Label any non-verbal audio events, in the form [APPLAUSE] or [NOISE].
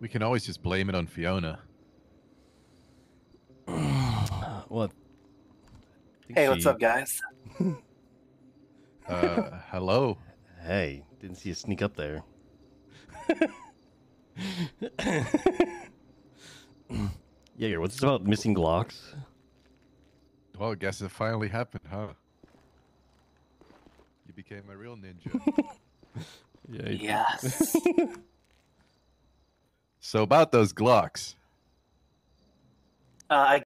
We can always just blame it on Fiona. [SIGHS] What? Hey, what's up, guys? [LAUGHS] Uh, hello. Hey, didn't see you sneak up there. [LAUGHS] yeah, what's this about missing Glocks? Well, I guess it finally happened, huh? You became a real ninja. [LAUGHS] Yeah. Yes. So about those Glocks. Uh, I